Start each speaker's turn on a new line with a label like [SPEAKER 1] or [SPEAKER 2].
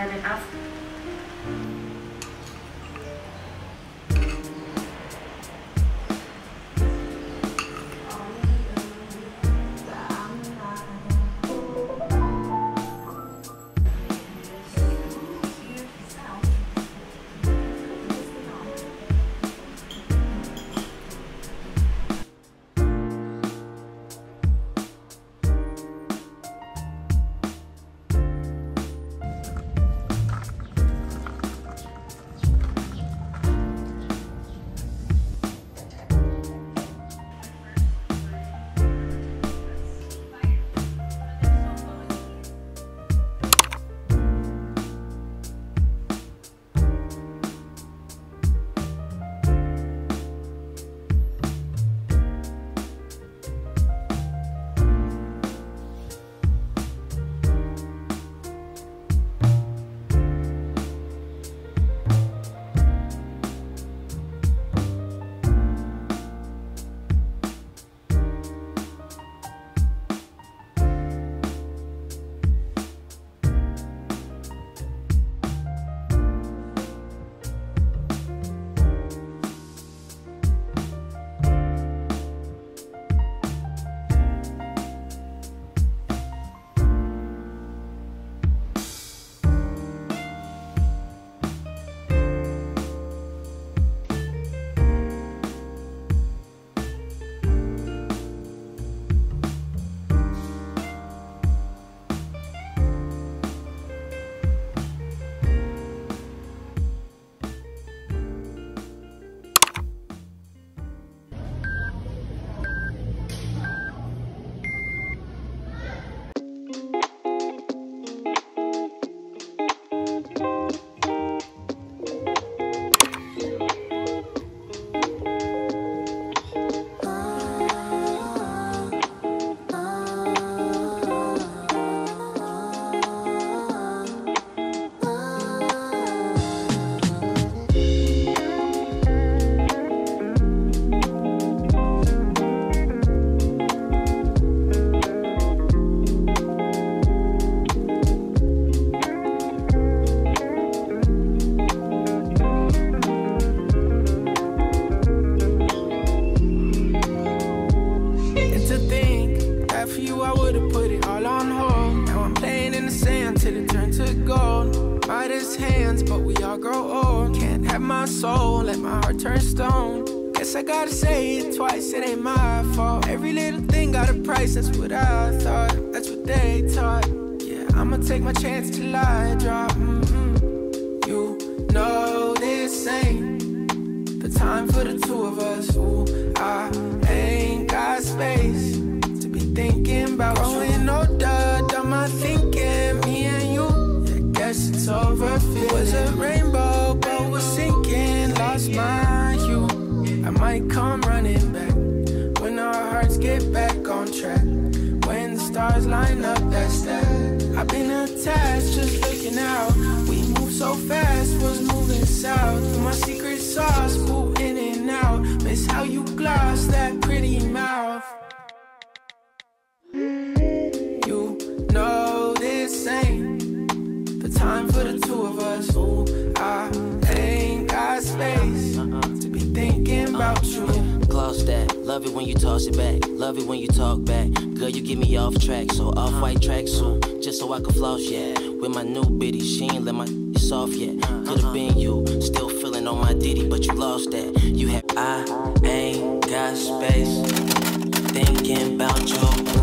[SPEAKER 1] ahead and
[SPEAKER 2] to gold. Midas hands, but we all grow old. Can't have my soul, let my heart turn stone. Guess I gotta say it twice, it ain't my fault. Every little thing got a price, that's what I thought. That's what they taught. Yeah, I'ma take my chance till I drop. mm was a rainbow, but was sinking. Lost my hue. I might come running back when our hearts get back on track. When the stars line up, that's that. I've been attached, just looking out. We move so fast, was moving south. My secret sauce, move in and out. Miss how you gloss that pretty mouth. About you.
[SPEAKER 3] Gloss that, love it when you toss it back, love it when you talk back. Girl, you get me off track, so off white track tracksuit, just so I can floss, yeah. With my new bitty, she ain't let my soft yet. Could've uh-huh. been you, still feeling on my ditty, but you lost that. You had I ain't got space, thinking about you.